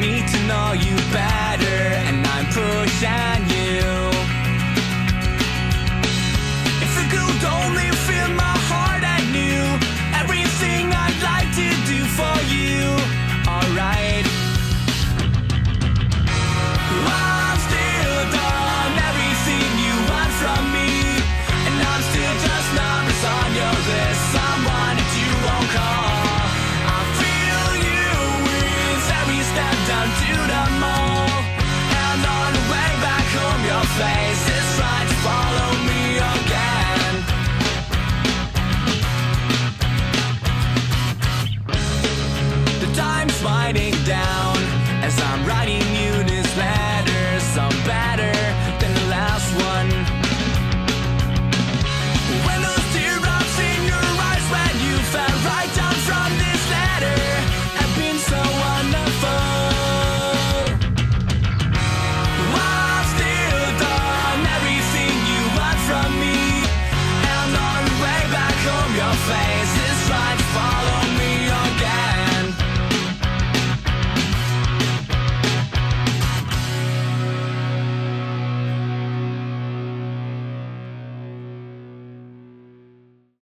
need to know you. time's winding down as I'm writing you.